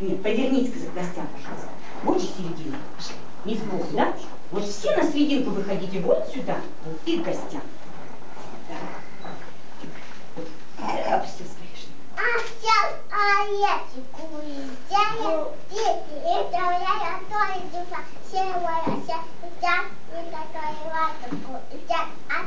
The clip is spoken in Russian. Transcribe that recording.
Нет, поверните к гостям, пожалуйста. Вот же середина. Пошли. Не сбоку, да? Вот все на серединку выходите, вот сюда, вот, и к гостям. Да. Вот. Опустил свои шли. А сейчас орешек уезжаю, и это я тоже все серая, вся, вся, и и так, а